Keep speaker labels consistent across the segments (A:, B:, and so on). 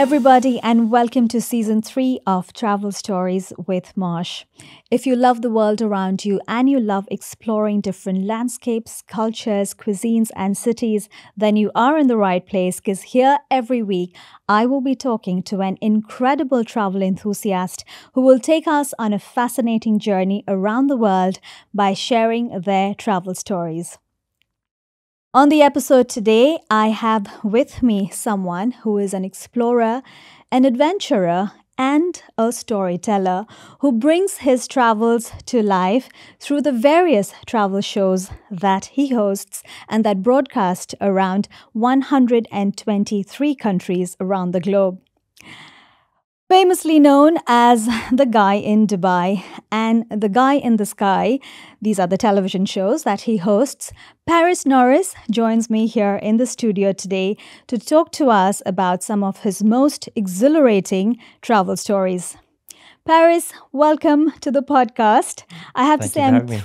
A: everybody, and welcome to season three of Travel Stories with Moush. If you love the world around you and you love exploring different landscapes, cultures, cuisines, and cities, then you are in the right place because here every week I will be talking to an incredible travel enthusiast who will take us on a fascinating journey around the world by sharing their travel stories. On the episode today, I have with me someone who is an explorer, an adventurer, and a storyteller who brings his travels to life through the various travel shows that he hosts and that broadcast around 123 countries around the globe famously known as The Guy in Dubai and The Guy in the Sky. These are the television shows that he hosts. Paris Norriss joins me here in the studio today to talk to us about some of his most exhilarating travel stories. Paris, welcome to the podcast. I have
B: Thank
A: to say, I'm
B: me.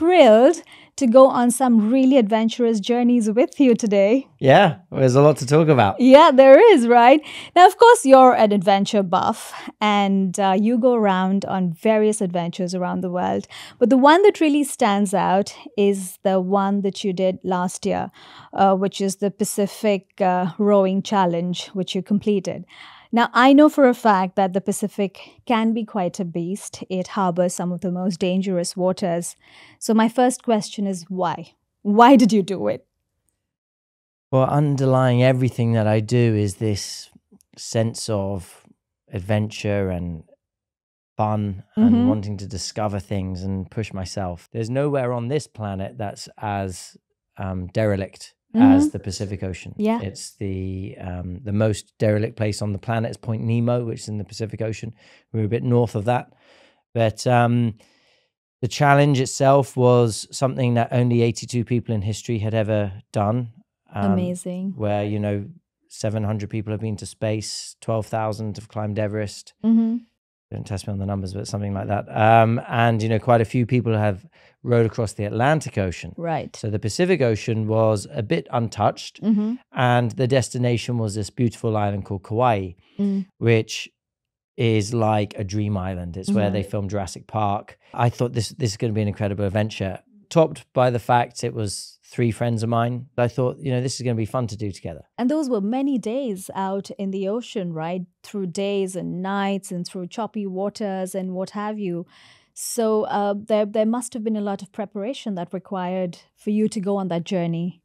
A: To go on some really adventurous journeys with you today.
B: Yeah, there's a lot to talk about.
A: Yeah, there is, right? Now, of course, you're an adventure buff and uh, you go around on various adventures around the world. But the one that really stands out is the one that you did last year, uh, which is the Pacific uh, Rowing Challenge, which you completed. Now, I know for a fact that the Pacific can be quite a beast. It harbors some of the most dangerous waters. So, my first question is why? Why did you do it?
B: Well, underlying everything that I do is this sense of adventure and fun and wanting to discover things and push myself. There's nowhere on this planet that's as um, derelict as the Pacific Ocean.
A: Mm-hmm. Yeah.
B: It's the um, the most derelict place on the planet is Point Nemo, which is in the Pacific Ocean. We were a bit north of that. But um, the challenge itself was something that only 82 people in history had ever done. um,
A: Amazing.
B: Where, you know, 700 people have been to space, 12,000 have climbed Everest.
A: hmm
B: Don't test me on the numbers, but something like that. Um, and, you know, quite a few people have rowed across the Atlantic Ocean.
A: Right.
B: So the Pacific Ocean was a bit untouched,
A: hmm
B: and the destination was this beautiful island called Kauai,
A: Mm.
B: which is like a dream island. It's where
A: Mhm.
B: they filmed Jurassic Park. I thought this this is going to be an incredible adventure, topped by the fact it was three friends of mine. I thought, you know, this is going to be fun to do together.
A: And those were many days out in the ocean, right? Through days and nights and through choppy waters and what have you. So uh, there, there must have been a lot of preparation that required for you to go on that journey.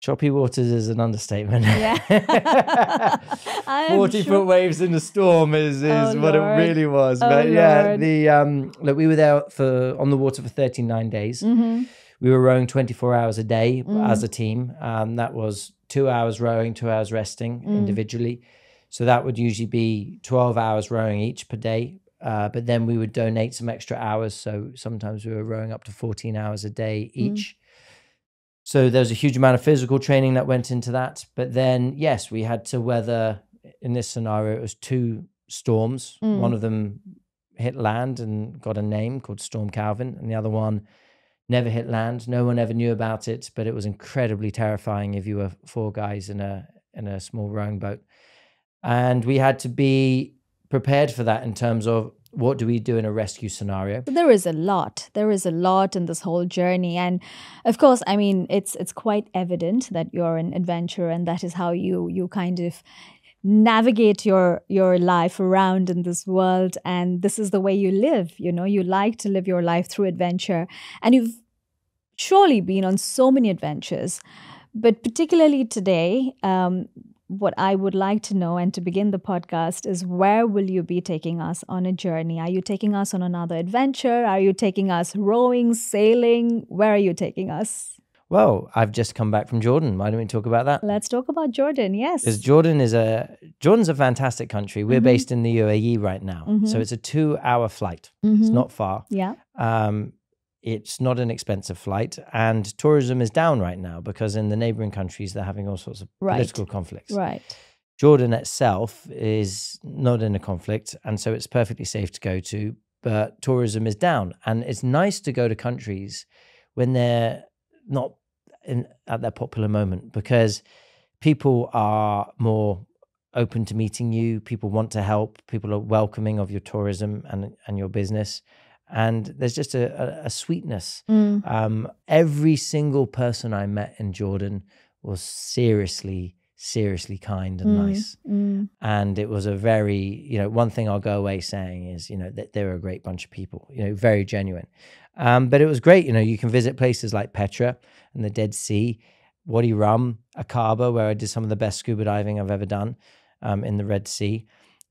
B: Choppy waters is an understatement.
A: Yeah.
B: 40
A: sure.
B: foot waves in a storm is, is
A: Oh,
B: what
A: Lord.
B: it really was.
A: Oh,
B: but yeah,
A: Lord.
B: the um look, we were there for on the water for 39 days.
A: hmm
B: We were rowing 24 hours a day
A: Mm.
B: as a team. Um, that was two hours rowing, two hours resting
A: Mm.
B: individually. So that would usually be 12 hours rowing each per day. Uh, but then we would donate some extra hours. So sometimes we were rowing up to 14 hours a day
A: Mm.
B: each. So there was a huge amount of physical training that went into that. But then, yes, we had to weather, in this scenario, it was two storms.
A: Mm.
B: One of them hit land and got a name called Storm Calvin, and the other one never hit land. No one ever knew about it, but it was incredibly terrifying if you were four guys in a in a small rowing boat. And we had to be prepared for that in terms of what do we do in a rescue scenario.
A: There is a lot. There is a lot in this whole journey, and of course, I mean, it's it's quite evident that you're an adventurer, and that is how you you kind of navigate your your life around in this world. And this is the way you live you know you like to live your life through adventure. And you've surely been on so many adventures. But particularly today um, what i would like to know and to begin the podcast is where will you be taking us on a journey? Are you taking us on another adventure? Are you taking us rowing sailing? Where are you taking us
B: Well, I've just come back from Jordan. Why don't we talk about that?
A: let's talk about jordan yes
B: Because Jordan is a Jordan's a fantastic country. We're
A: Mhm.
B: based in the UAE right now, so
A: Mhm.
B: it's a two-hour flight. It's
A: Mhm.
B: not far.
A: yeah
B: Um, it's not an expensive flight, and tourism is down right now because in the neighboring countries they're having all sorts of
A: Right.
B: political conflicts.
A: right
B: Jordan itself is not in a conflict, and so it's perfectly safe to go to. But tourism is down, and it's nice to go to countries when they're not in, at their popular moment because people are more open to meeting you. People want to help. People are welcoming of your tourism and and your business. And there's just a, a, a sweetness.
A: Mm.
B: Um, every single person I met in Jordan was seriously, seriously kind and
A: Mm.
B: nice.
A: Mm.
B: And it was a very, you know, one thing I'll go away saying is, you know, that they were a great bunch of people, you know, very genuine. Um, but it was great. You know, you can visit places like Petra and the Dead Sea, Wadi Rum, Akaba, where I did some of the best scuba diving I've ever done um, in the Red Sea.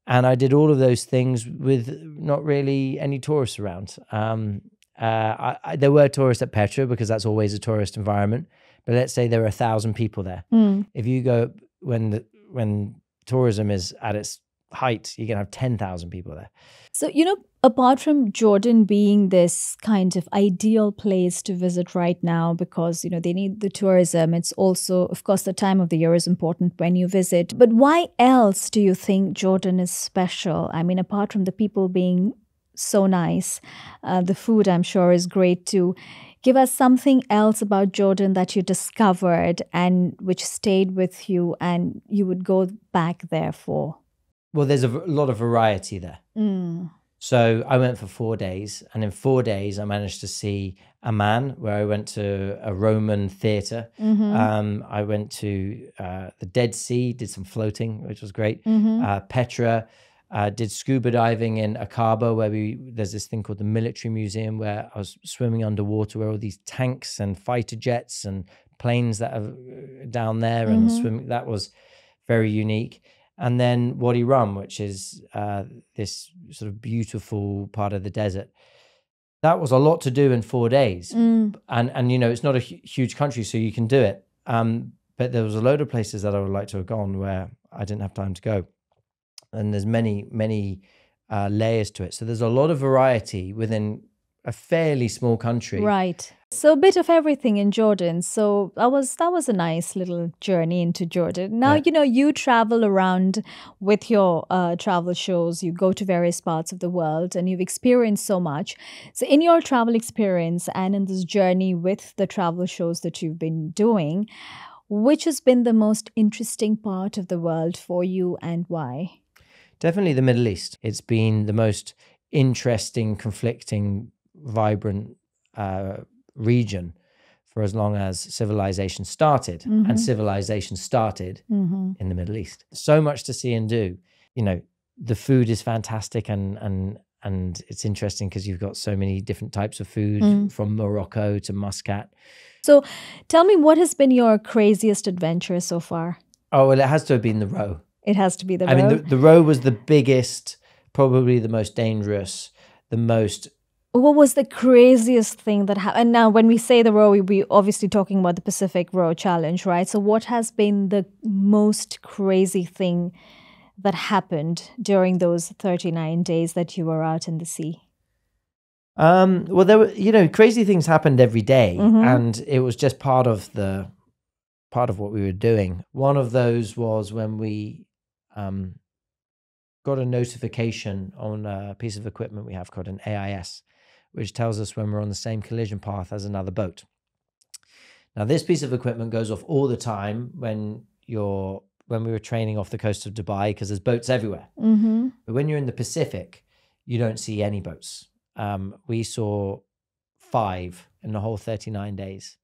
B: And I did all of those things with not really any tourists around. Um, I, I, there were tourists at Petra because that's always a tourist environment. But let's say there were a thousand people there.
A: Mm.
B: If you go when the, when tourism is at its height, you can have ten thousand people there.
A: So, you know, apart from Jordan being this kind of ideal place to visit right now because, you know, they need the tourism, it's also, of course, the time of the year is important when you visit. But why else do you think Jordan is special? I mean, apart from the people being so nice, uh, the food, I'm sure, is great too. Give us something else about Jordan that you discovered and which stayed with you and you would go back there for.
B: Well, there's a v- lot of variety there.
A: Mm.
B: So I went for four days, and in four days, I managed to see Amman, where I went to a Roman theater.
A: Mhm.
B: Um, I went to uh, the Dead Sea, did some floating, which was great.
A: Mhm.
B: Uh, Petra, uh, did scuba diving in Akaba, where we there's this thing called the Military Museum, where I was swimming underwater, where all these tanks and fighter jets and planes that are uh, down there and
A: Mhm.
B: swimming. That was very unique. And then Wadi Rum, which is uh, this sort of beautiful part of the desert. That was a lot to do in four days
A: Mm.
B: and and you know it's not a hu- huge country so you can do it um but there was a load of places that i would like to have gone where i didn't have time to go and there's many many uh, layers to it so there's a lot of variety within a fairly small country
A: Right. So a bit of everything in Jordan. So that was that was a nice little journey into Jordan. Now
B: Yeah.
A: you know you travel around with your uh, travel shows. You go to various parts of the world, and you've experienced so much. So in your travel experience and in this journey with the travel shows that you've been doing, which has been the most interesting part of the world for you, and why?
B: Definitely the middle east it's been the most interesting conflicting vibrant uh, region for as long as civilization started
A: Mhm.
B: and civilization started
A: Mm-hmm.
B: in the Middle East. So much to see and do. You know, the food is fantastic and and and it's interesting because you've got so many different types of food
A: Mm.
B: from Morocco to Muscat.
A: So tell me, what has been your craziest adventure so far?
B: Oh, well, it has to have been the row.
A: It has to be the
B: I mean, the, the row was the biggest, probably the most dangerous, the most.
A: what was the craziest thing that happened? And now, when we say the row, we we obviously talking about the Pacific Row Challenge, right? So, what has been the most crazy thing that happened during those thirty nine days that you were out in the sea?
B: Um, well, there were, you know, crazy things happened every day,
A: Mhm.
B: and it was just part of the part of what we were doing. One of those was when we um, got a notification on a piece of equipment we have called an AIS, which tells us when we're on the same collision path as another boat. Now, this piece of equipment goes off all the time when you're when we were training off the coast of Dubai because there's boats everywhere.
A: Mm-hmm.
B: But when you're in the Pacific, you don't see any boats. Um, we saw five in the whole 39 days.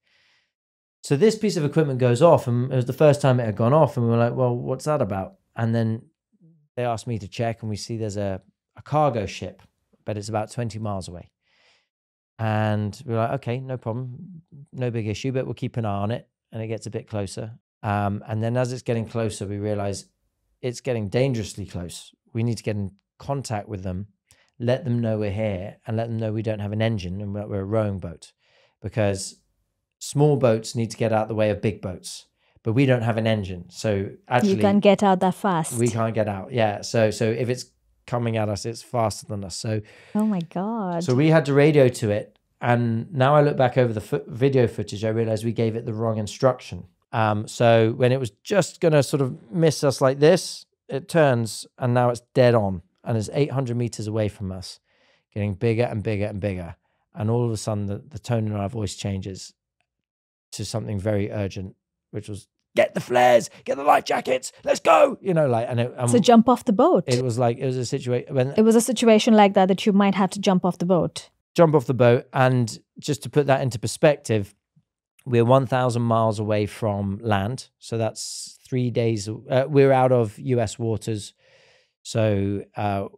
B: So this piece of equipment goes off, and it was the first time it had gone off, and we were like, "Well, what's that about?" And then they asked me to check, and we see there's a, a cargo ship, but it's about 20 miles away. And we're like, "Okay, no problem, no big issue, but we'll keep an eye on it." And it gets a bit closer, um, and then as it's getting closer, we realize it's getting dangerously close. We need to get in contact with them, let them know we're here, and let them know we don't have an engine and we're, a rowing boat, because small boats need to get out the way of big boats, but we don't have an engine, so actually
A: you can't get out that fast.
B: we can't get out. Yeah, so so if it's coming at us, it's faster than us. So
A: oh my god!
B: so we had to radio to it, and now I look back over the fo- video footage, I realized we gave it the wrong instruction. Um, so when it was just gonna sort of miss us like this, it turns, and now it's dead on, and it's 800 meters away from us, getting bigger and bigger and bigger, and all of a sudden the, the tone in our voice changes to something very urgent, which was get the flares, get the life jackets, let's go. You know, like, and it, and
A: So jump off the boat.
B: it was like, it was a situation when
A: it was a situation like that that you might have to jump off the boat.
B: jump off the boat. And just to put that into perspective, we're 1,000 miles away from land. So that's three days. Uh, we're out of US waters. So uh,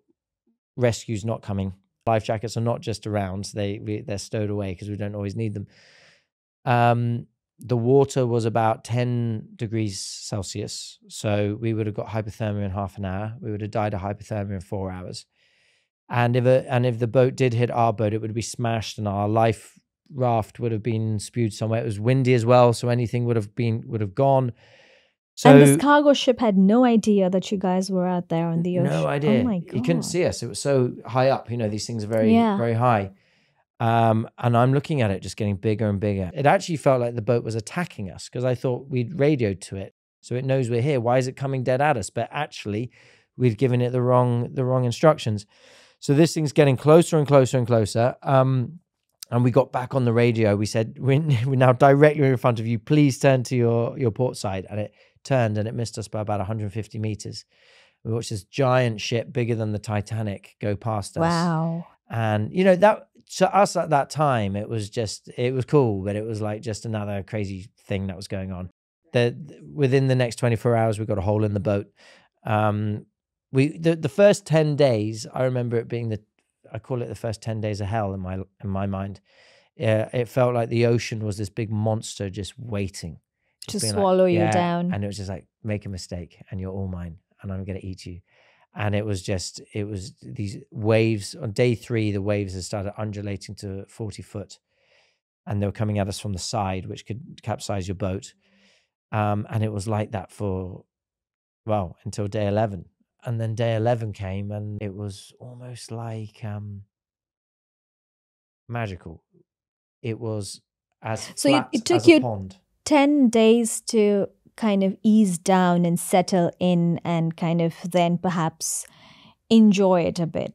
B: rescue's not coming. Life jackets are not just around, they, we, they're stowed away because we don't always need them. Um, the water was about 10 degrees Celsius. So we would have got hypothermia in half an hour. We would have died of hypothermia in four hours. And if a, and if the boat did hit our boat, it would be smashed, and our life raft would have been spewed somewhere. It was windy as well, so anything would have been would have gone. So
A: and this cargo ship had no idea that you guys were out there on the ocean.
B: no idea.
A: Oh my god!
B: You couldn't see us. It was so high up. You know, these things are very
A: Yeah.
B: very high. Um, and I'm looking at it just getting bigger and bigger. It actually felt like the boat was attacking us because I thought we'd radioed to it, so it knows we're here. Why is it coming dead at us? But actually, we'd given it the wrong the wrong instructions. So this thing's getting closer and closer and closer. Um, and we got back on the radio. We said, we're, we're now directly in front of you. Please turn to your, your port side. And it turned and it missed us by about 150 meters. We watched this giant ship bigger than the Titanic go past us.
A: Wow.
B: And, you know, that to us at that time, it was just, it was cool, but it was like just another crazy thing that was going on. The, within the next 24 hours, we got a hole in the boat. Um, we the, the first 10 days i remember it being the i call it the first 10 days of hell in my in my mind yeah it felt like the ocean was this big monster just waiting
A: To
B: just like,
A: swallow you
B: "Yeah,"
A: down.
B: and it was just like make a mistake and you're all mine and i'm going to eat you and it was just it was these waves on day three the waves had started undulating to 40 foot. And they were coming at us from the side which could capsize your boat. Um, and it was like that for well until day 11 and then day 11 came and it was almost like um magical. It was as
A: So
B: flat
A: it took you-
B: pond.
A: 10 days to kind of ease down and settle in and kind of then perhaps enjoy it a bit.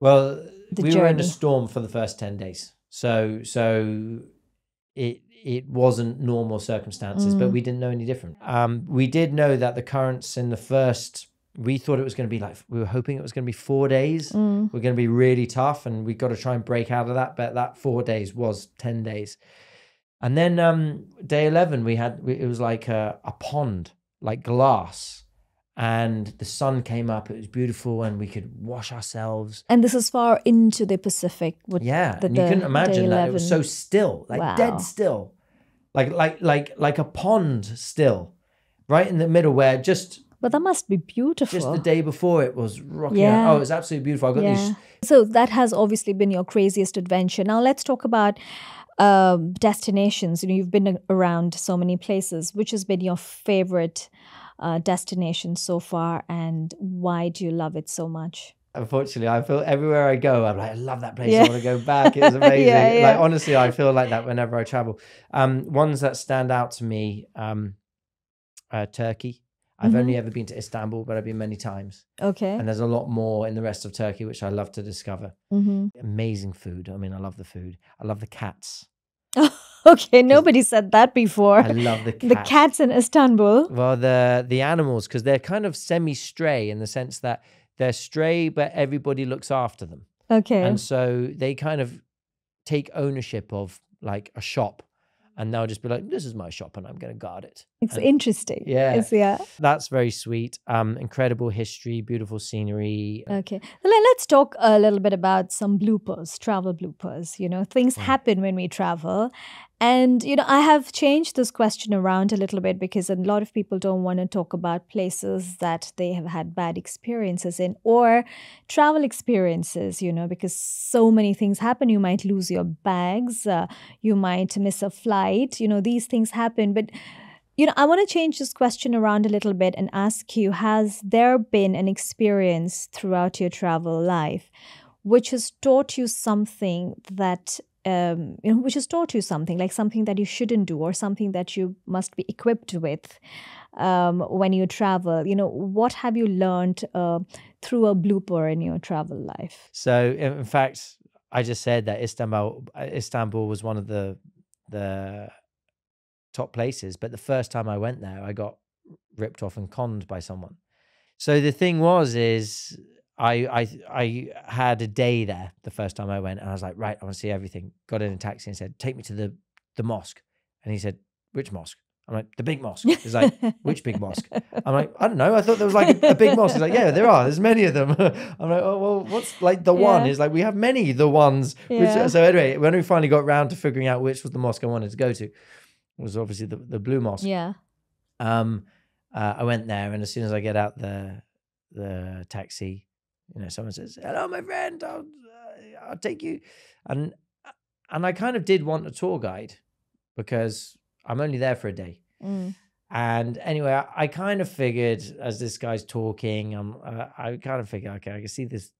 B: Well,
A: the
B: we were in a storm for the first ten days, so so it it wasn't normal circumstances, but
A: Mm.
B: we didn't know any different. Um, we did know that the currents in the first, we thought it was going to be like we were hoping it was going to be four days.
A: Mm.
B: We're going to be really tough, and we got to try and break out of that. But that four days was ten days, and then um, day eleven we had we, it was like a, a pond, like glass. And the sun came up. It was beautiful, and we could wash ourselves.
A: And this is far into the Pacific. What,
B: Yeah,
A: the-
B: and you
A: the
B: couldn't imagine that it was so still, like
A: Wow.
B: dead still, like like like like a pond still, right in the middle where just
A: But that must be beautiful.
B: just the day before it was rocking.
A: Yeah.
B: Out. Oh, it was absolutely beautiful. I got
A: yeah.
B: these.
A: So that has obviously been your craziest adventure. Now let's talk about um, destinations. You know, you've been around so many places. Which has been your favorite uh, destination so far, and why do you love it so much?
B: Unfortunately, I feel everywhere I go, I'm like, I love that place.
A: Yeah.
B: I want to go back. It's amazing.
A: Yeah, yeah.
B: Like honestly, I feel like that whenever I travel. Um, ones that stand out to me, um, uh, Turkey. I've only
A: Mm-hmm.
B: ever been to Istanbul, but I've been many times.
A: Okay.
B: And there's a lot more in the rest of Turkey, which I love to discover.
A: hmm
B: amazing food. I mean, I love the food. I love the cats.
A: okay. Nobody said that before.
B: I love the cats.
A: the cats in Istanbul.
B: Well, the the animals because they're kind of semi stray in the sense that they're stray, but everybody looks after them,
A: Okay.
B: and so they kind of take ownership of like a shop, and they'll just be like, "This is my shop, and I'm going to guard it."
A: it's
B: and-
A: interesting.
B: Yeah.
A: It's, yeah.
B: That's very sweet. Um, incredible history, beautiful scenery.
A: Okay. Well, let's talk a little bit about some bloopers, travel bloopers. You know, things
B: Mm.
A: happen when we travel. And, you know, I have changed this question around a little bit because a lot of people don't want to talk about places that they have had bad experiences in or travel experiences, you know, because so many things happen. You might lose your bags, uh, you might miss a flight, you know, these things happen. But you know, I want to change this question around a little bit and ask you Has there been an experience throughout your travel life which has taught you something that, um, you know, which has taught you something, like something that you shouldn't do or something that you must be equipped with um, when you travel? You know, what have you learned uh, through a blooper in your travel life?
B: So, in fact, I just said that Istanbul, uh, Istanbul was one of the the top places. But the first time I went there, I got ripped off and conned by someone. So the thing was, is I I I had a day there the first time I went, and I was like, right, I want to see everything. Got in a taxi and said, take me to the the mosque, and he said, which mosque? I'm like, the big mosque. He's like, which big mosque? I'm like, I don't know. I thought there was like a, a big mosque. He's like, yeah, there are. There's many of them. I'm like, oh well, what's like the one?
A: Yeah.
B: He's like, we have many the ones.
A: Yeah.
B: Which, so anyway, when we finally got round to figuring out which was the mosque I wanted to go to, it was obviously the, the blue mosque.
A: yeah.
B: Um, uh, I went there, and as soon as I get out the the taxi, you know, someone says, "Hello, my friend. I'll uh, I'll take you," and and I kind of did want a tour guide because I'm only there for a day.
A: Mm.
B: And anyway, I, I kind of figured as this guy's talking, uh, I kind of figured, okay, I can see this.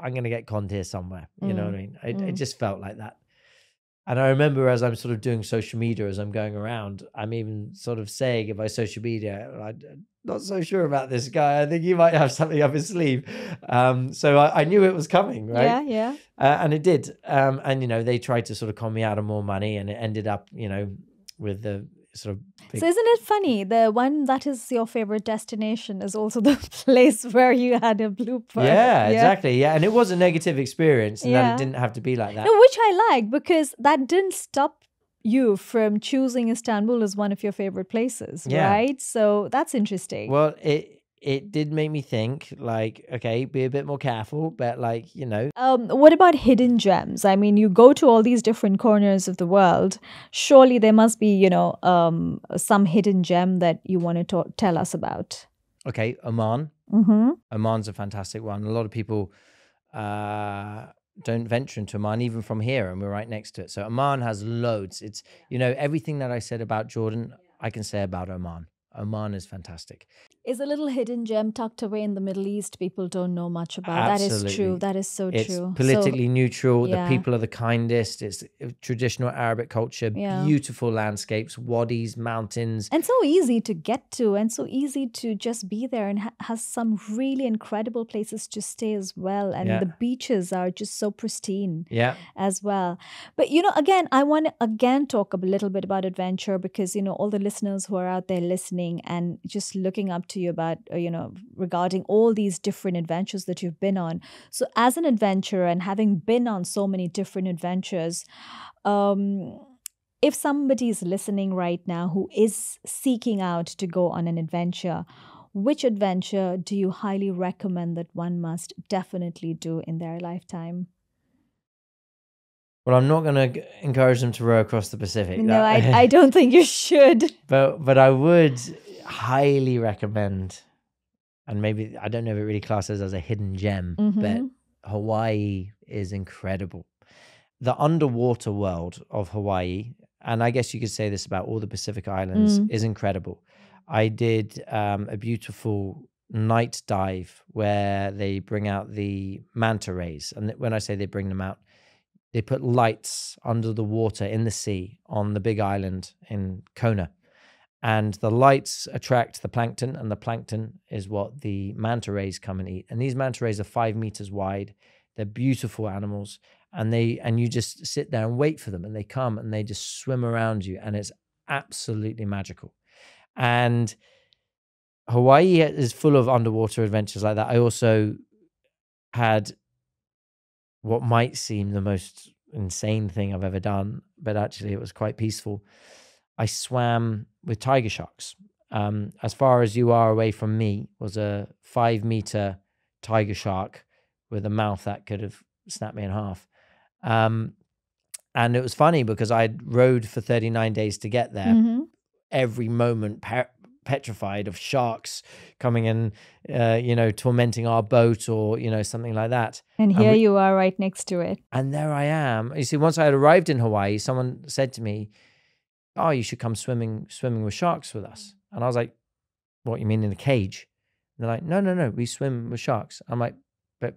B: I'm going to get conned here somewhere. You know what I mean? It, it
A: mm.
B: just felt like that. And I remember as I'm sort of doing social media, as I'm going around, I'm even sort of saying about social media, I'm not so sure about this guy. I think he might have something up his sleeve. Um, so I, I knew it was coming, right?
A: Yeah, yeah.
B: uh, and it did. Um, and you know, they tried to sort of con me out of more money, and it ended up, you know, with the sort of big
A: So isn't it funny? The one that is your favorite destination is also the place where you had a blooper.
B: yeah, exactly, yeah. And it was a negative experience, and that it didn't have to be like that.
A: No, which I like because that didn't stop you from choosing Istanbul as one of your favorite places,
B: Yeah.
A: right? So that's interesting.
B: Well, it it did make me think, like, okay, be a bit more careful, but like, you know,
A: Um, what about hidden gems? I mean, you go to all these different corners of the world. Surely there must be, you know, um, some hidden gem that you want to tell us about.
B: okay, Oman.
A: Mm-hmm.
B: Oman's a fantastic one. A lot of people uh, don't venture into Oman, even from here, and we're right next to it. So Oman has loads. It's you know everything that I said about Jordan, I can say about Oman. Oman is fantastic.
A: Is a little hidden gem tucked away in the Middle East people don't know much about. That is true. That is so
B: It's
A: true. So-
B: politically neutral.
A: yeah.
B: The people are the kindest. It's uh, traditional Arabic culture.
A: Yeah.
B: Beautiful landscapes, wadis, mountains.
A: and so easy to get to and so easy to just be there and ha- has some really incredible places to stay as well and
B: Yeah.
A: the beaches are just so pristine
B: Yeah,
A: as well but you know again i want to again talk a little bit about adventure because you know all the listeners who are out there listening and just looking up to you about uh, you know regarding all these different adventures that you've been on so as an adventurer and having been on so many different adventures um if somebody is listening right now who is seeking out to go on an adventure, which adventure do you highly recommend that one must definitely do in their lifetime?
B: well, I'm not going to encourage them to row across the Pacific.
A: No, I, I don't think you should.
B: but but I would highly recommend, and maybe I don't know if it really classes as a hidden gem, but
A: Mhm.
B: Hawaii is incredible. The underwater world of Hawaii, and I guess you could say this about all the Pacific Islands,
A: Mm.
B: is incredible. I did um, a beautiful night dive where they bring out the manta rays. And when I say they bring them out, they put lights under the water in the sea on the big island in Kona. And the lights attract the plankton, and the plankton is what the manta rays come and eat. And these manta rays are five meters wide. They're beautiful animals, and they and you just sit there and wait for them, and they come and they just swim around you, and it's absolutely magical. And Hawaii is full of underwater adventures like that. I also had what might seem the most insane thing I've ever done, but actually it was quite peaceful. I swam with tiger sharks. Um, as far as you are away from me was a five meter tiger shark with a mouth that could have snapped me in half. Um, and it was funny because I'd rowed for 39 days to get there
A: Mhm.
B: every moment pe- petrified of sharks coming and uh, you know tormenting our boat or you know something like that
A: And
B: And
A: here
B: we-
A: you are right next to it.
B: and there i am you see once i had arrived in hawaii someone said to me oh you should come swimming swimming with sharks with us and i was like what you mean in a cage and they're like no no no we swim with sharks i'm like but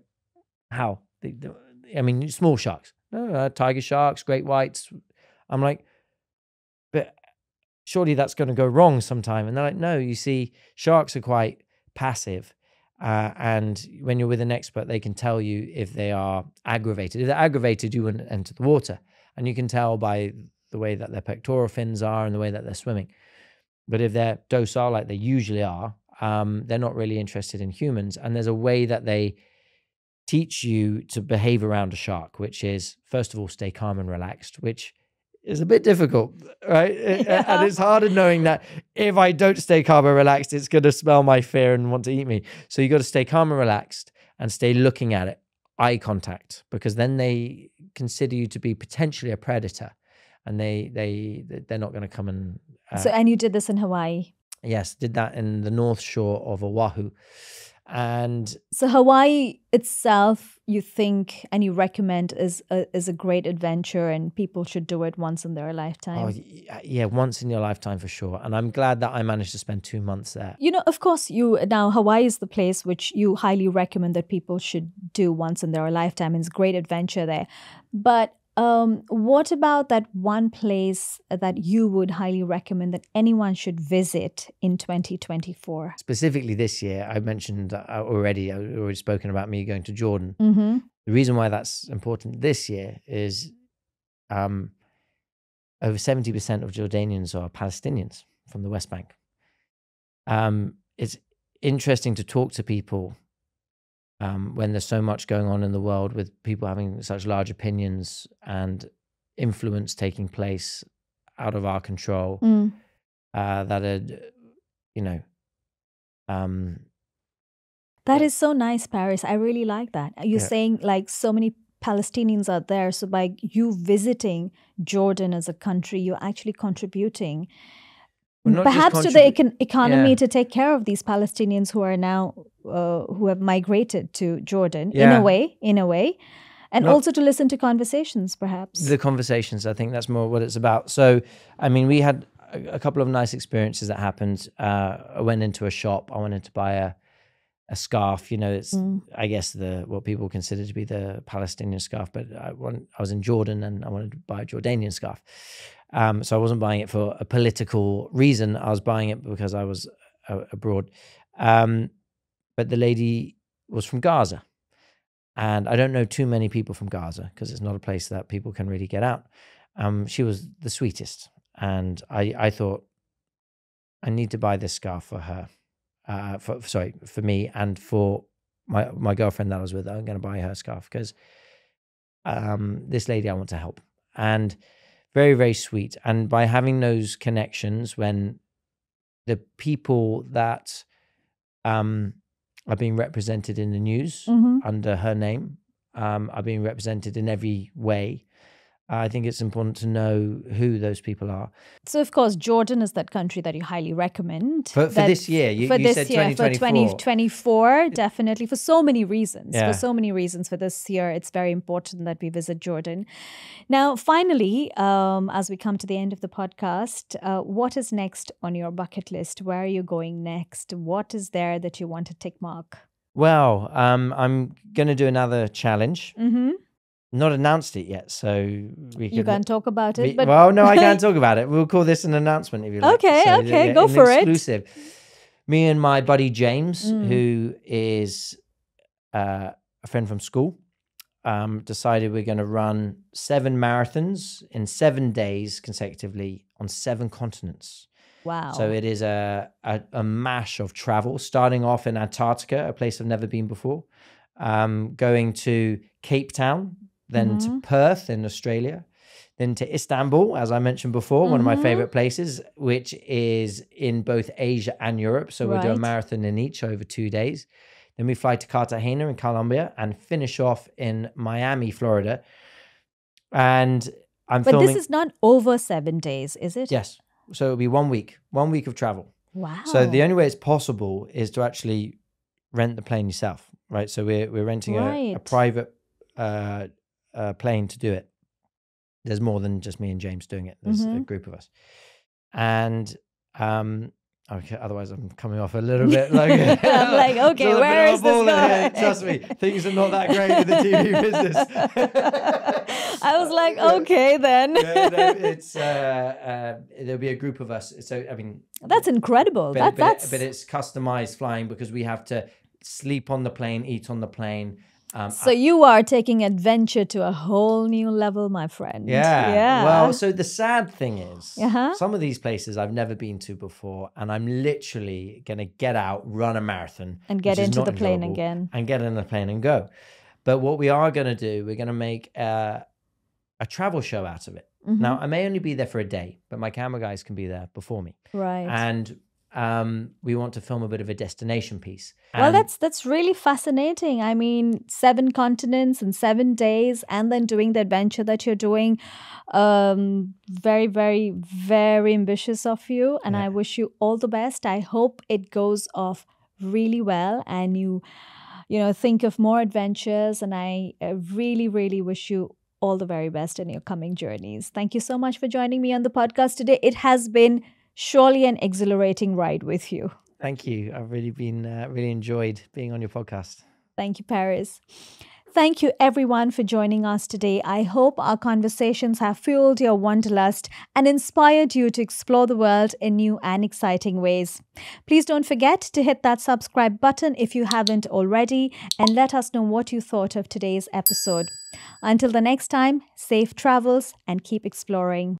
B: how The- the- i mean small sharks no, no, tiger sharks great whites i'm like but surely that's going to go wrong sometime. And they're like, no, you see, sharks are quite passive. Uh, and when you're with an expert, they can tell you if they are aggravated. If they're aggravated, you wouldn't enter the water. And you can tell by the way that their pectoral fins are and the way that they're swimming. But if they're docile, like they usually are, um, they're not really interested in humans. And there's a way that they teach you to behave around a shark, which is first of all, stay calm and relaxed, which is a bit difficult, right?
A: Yeah.
B: And it's harder knowing that if I don't stay calm and relaxed, it's going to smell my fear and want to eat me. So you got to stay calm and relaxed and stay looking at it, eye contact, because then they consider you to be potentially a predator, and they they they're not going to come and uh,
A: so, and you did this in Hawaii.
B: yes, did that in the north shore of Oahu, and
A: So Hawaii itself, you think and you recommend is a, is a great adventure, and people should do it once in their lifetime.
B: oh yeah, once in your lifetime for sure. And I'm glad that I managed to spend two months there.
A: you know, of course, you now Hawaii is the place which you highly recommend that people should do once in their lifetime. It's a great adventure there. But um, what about that one place that you would highly recommend that anyone should visit in 2024?
B: Specifically this year, I mentioned uh, already. I've already spoken about me going to Jordan.
A: Mm-hmm.
B: The reason why that's important this year is um, over 70% of Jordanians are Palestinians from the West Bank. Um, it's interesting to talk to people um, when there's so much going on in the world with people having such large opinions and influence taking place out of our control
A: Mm.
B: uh, that are, you know, um,
A: That is so nice, Paris. I really like that. You're
B: Yeah.
A: saying like so many Palestinians are there. So by you visiting Jordan as a country, you're actually contributing
B: Well,
A: perhaps to the econ- economy
B: Yeah.
A: to take care of these Palestinians who are now uh, who have migrated to Jordan in a way, in a way, and
B: Not-
A: also to listen to conversations, perhaps.
B: the conversations i think that's more what it's about. So i mean we had a, a couple of nice experiences that happened. Uh, i went into a shop. I wanted to buy a a scarf. You know it's
A: Mm.
B: i guess the what people consider to be the palestinian scarf but i want, i was in jordan and i wanted to buy a jordanian scarf. Um, so i wasn't buying it for a political reason. I was buying it because i was uh, abroad. Um, but the lady was from gaza and I don't know too many people from Gaza because it's not a place that people can really get out. Um, she was the sweetest, and I I thought I need to buy this scarf for her, uh, for sorry for me and for my my girlfriend that I was with. I'm going to buy her a scarf because um, this lady I want to help, and very very sweet. And by having those connections, when the people that um, are being represented in the news
A: Mhm.
B: under her name um, are being represented in every way. I think it's important to know who those people are.
A: So, of course, Jordan is that country that you highly recommend
B: For- for this year, you-
A: for
B: you
A: this
B: said
A: year, for
B: 2024.
A: 2024, definitely for so many reasons.
B: Yeah.
A: For so many reasons, for this year, it's very important that we visit Jordan. Now, finally, um, as we come to the end of the podcast, uh, what is next on your bucket list? Where are you going next? What is there that you want to tick mark?
B: Well, um, I'm going to do another challenge.
A: Mm-hmm.
B: Not announced it yet, so we
A: You can't talk about it,
B: we-
A: but
B: well, no, I can't talk about it. We'll call this an announcement if you like.
A: Okay,
B: So,
A: okay, go for it.
B: Exclusive. Me and my buddy James,
A: Mm.
B: who is uh, a friend from school, um, decided we're going to run seven marathons in seven days consecutively on seven continents.
A: wow.
B: So it is a, a a mash of travel, starting off in Antarctica, a place I've never been before, um, going to Cape Town, then to Perth in Australia, then to Istanbul, as I mentioned before, one of my
A: Mhm.
B: favorite places, which is in both Asia and Europe. So we'll do a marathon in each over two days. Then we fly to Cartagena in Colombia and finish off in Miami, Florida. And I'm
A: but
B: filming.
A: this is not over seven days, is it?
B: yes. So it'll be one week, one week of travel.
A: Wow.
B: So the only way it's possible is to actually rent the plane yourself, right? So we're we're renting a, a private uh, uh, plane to do it. There's more than just me and James doing it. There's a
A: Mhm.
B: group of us, and um, okay. Otherwise, I'm coming off a little bit like
A: I'm like, okay,
B: a
A: where is
B: a
A: this going?
B: Trust me, things are not that great in the TV business.
A: I was like, okay, then.
B: Yeah, no, it's uh, uh, there'll be a group of us. So I mean,
A: That's incredible.
B: but,
A: that,
B: but,
A: that's
B: but it's customized flying because we have to sleep on the plane, eat on the plane, Um,
A: So you are taking adventure to a whole new level, my friend.
B: Yeah.
A: Yeah.
B: Well, so the sad thing is,
A: Uh-huh.
B: some of these places I've never been to before, and I'm literally going to get out, run a marathon,
A: and get into the plane again.
B: and get in the plane and go. But what we are going to do, we're going to make a, a travel show out of it.
A: Mhm.
B: Now, I may only be there for a day, but my camera guys can be there before me,
A: right.
B: and um, we want to film a bit of a destination piece.
A: well, that's that's really fascinating. I mean, seven continents in seven days, and then doing the adventure that you're doing. Um, very, very, very ambitious of you, and
B: Yeah.
A: I wish you all the best. I hope it goes off really well, and you, you know, think of more adventures. And I really, really wish you all the very best in your coming journeys. Thank you so much for joining me on the podcast today. It has been surely an exhilarating ride with you.
B: Thank you. I've really been uh, really enjoyed being on your podcast.
A: Thank you, Paris. Thank you, everyone, for joining us today. I hope our conversations have fueled your wanderlust and inspired you to explore the world in new and exciting ways. Please don't forget to hit that subscribe button if you haven't already and let us know what you thought of today's episode. Until the next time, safe travels and keep exploring.